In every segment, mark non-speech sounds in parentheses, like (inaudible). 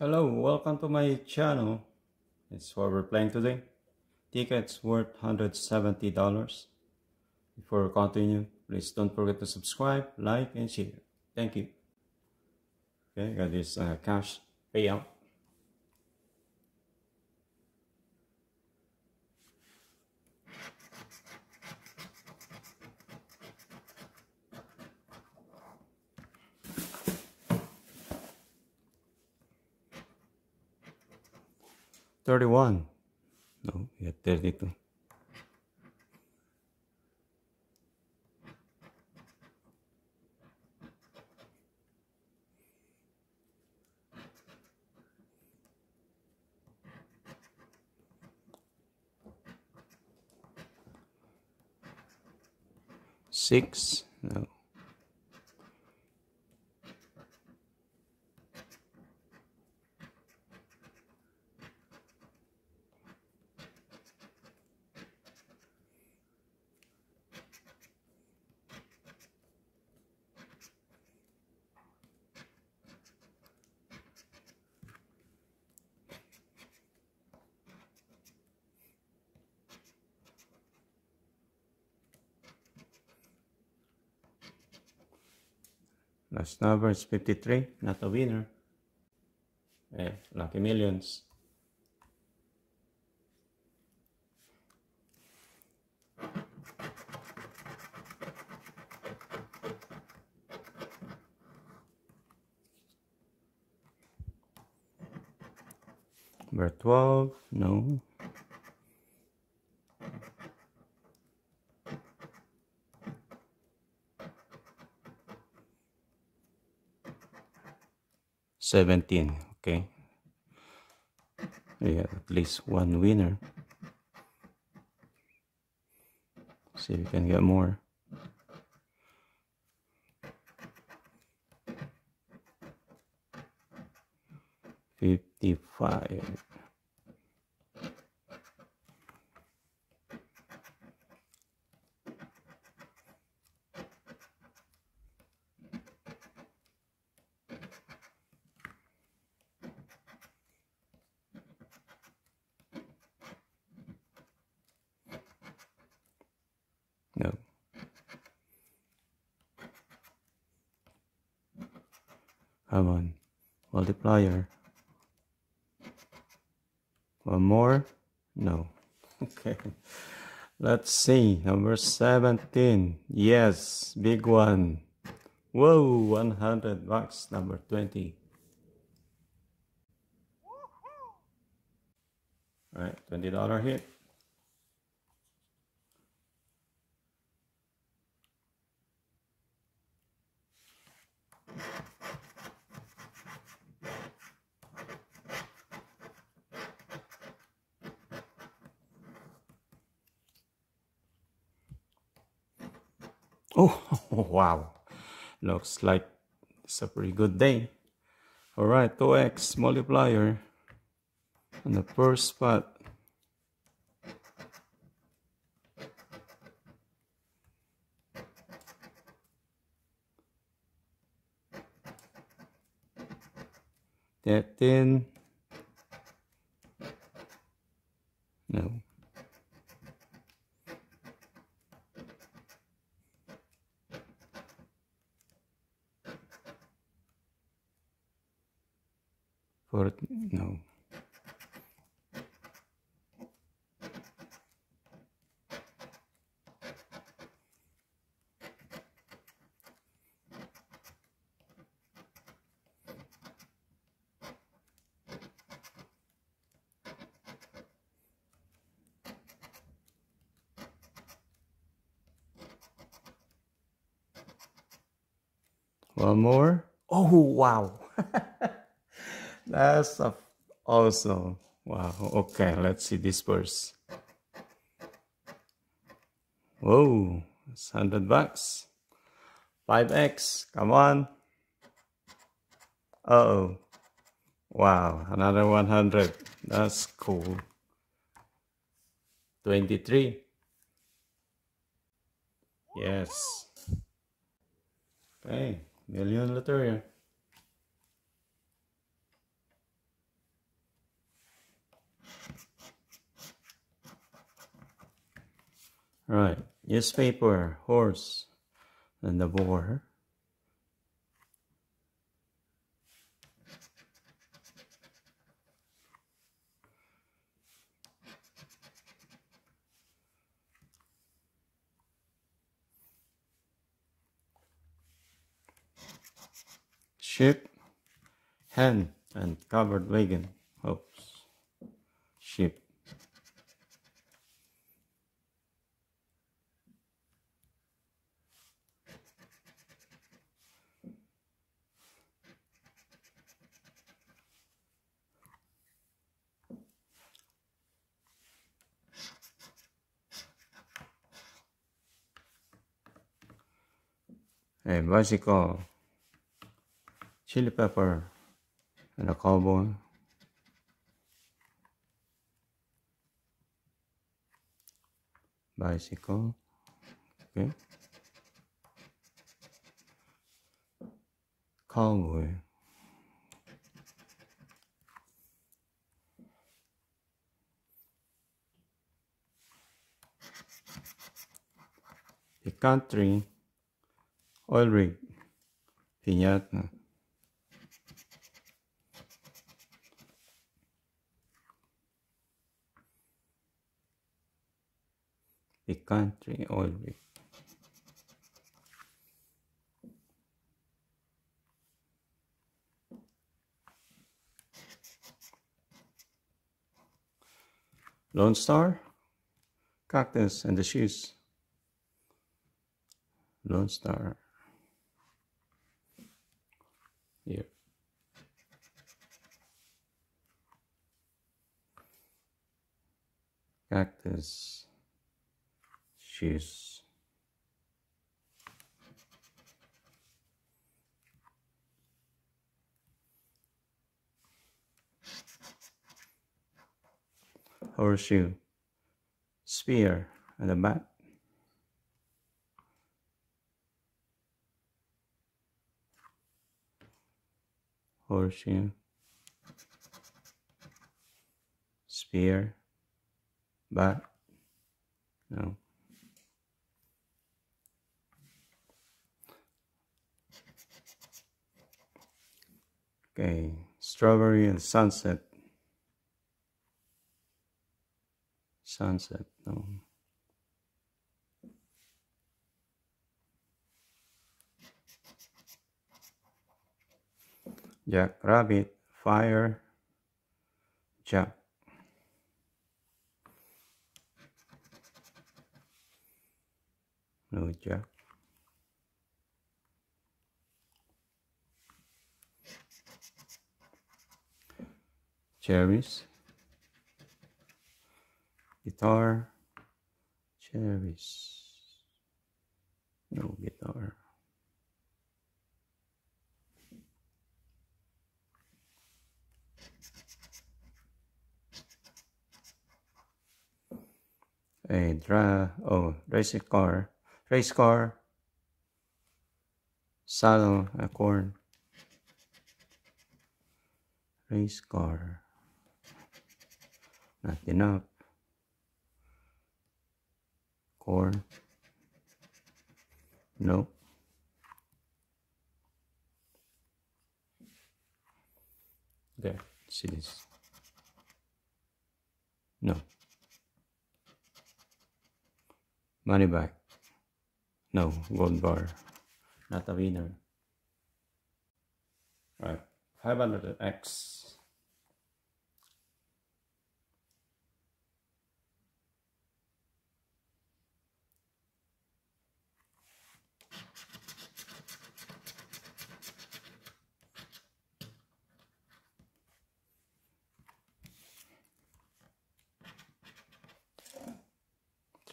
Hello, welcome to my channel. It's what we're playing today. Tickets worth $170. Before we continue, please don't forget to subscribe, like, and share. Thank you. Okay, got this uh, cash payout. Thirty-one. No, we had thirty-two. Six. No. Last number is 53, not a winner. Eh, lucky millions. Number 12, no. Seventeen, okay. We have at least one winner. See if we can get more. Fifty-five. No. Come on. Multiplier. One more? No. (laughs) Okay. Let's see. Number 17. Yes. Big one. Whoa. 100 bucks. Number 20. Alright. $20 hit. Oh, (laughs) wow. Looks like it's a pretty good day. All right, 2x multiplier on the first spot. That No. For no. One more. Oh, wow. (laughs) That's awesome. Wow. Okay, let's see this verse. Whoa, it's 100 bucks. 5x. Come on. Uh oh. Wow, another 100. That's cool. 23. Yes. Okay, Million Loteria. Right, newspaper, horse, and the boar. Sheep, hen, and covered wagon. Oops. Sheep. a bicycle, chili pepper, and a cowboy. Bicycle, okay. Cowboy. The country oil rig, piñata. The country oil rig. Lone Star, Cactus, and the Shoes. Lone Star. Here. Cactus. Shoes. Horseshoe. Spear and a bat. horseshoe, spear, bat, no. Okay, strawberry and sunset. Sunset, no. Jack Rabbit, Fire, Jack. No Jack. Cherries. Guitar. Cherries. No guitar. a dra oh race car race car saddle a corn race car not enough corn no there see this no Money back. No, gold bar. Not a winner. Right. 500x.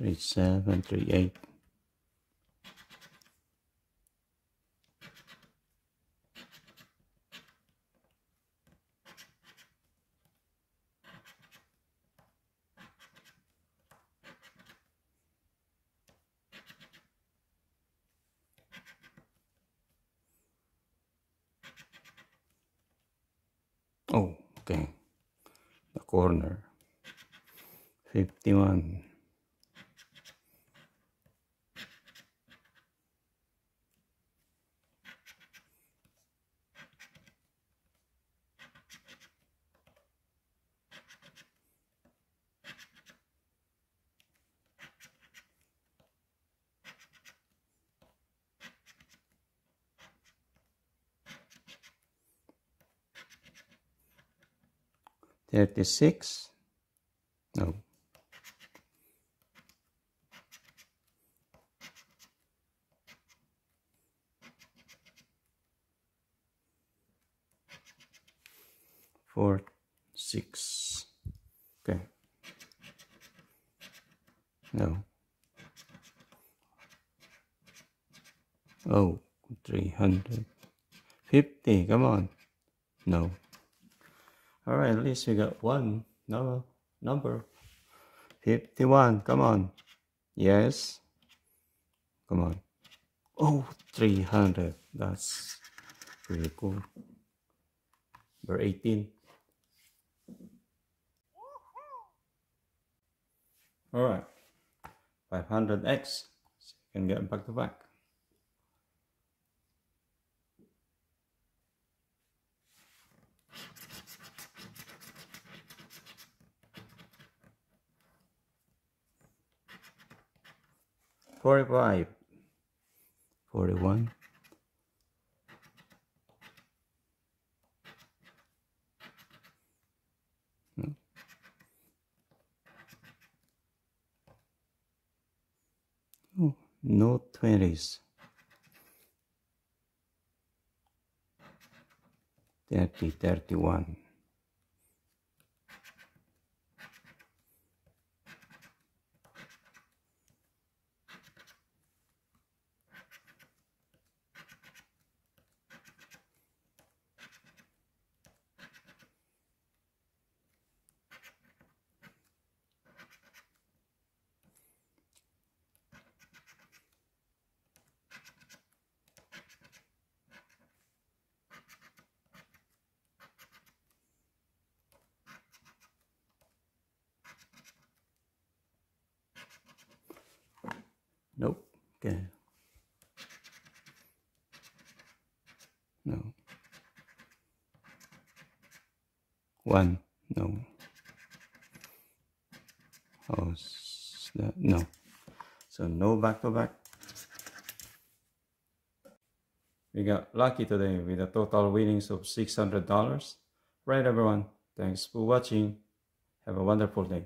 Three seven three eight Oh, okay. The corner. 51. 36 no. Four six okay. No. Oh 350 come on. No all right at least we got one no number. 51 come on. Yes. Come on. Oh 300 that's pretty cool. Number 18 all right. 500x so you can get back to back Forty-five, forty-one, no. Oh, no twenties. Thirty, thirty-one. Nope. Okay. No. One. No. Oh, that? No. So no back to back. We got lucky today with a total winnings of $600. Right, everyone. Thanks for watching. Have a wonderful day.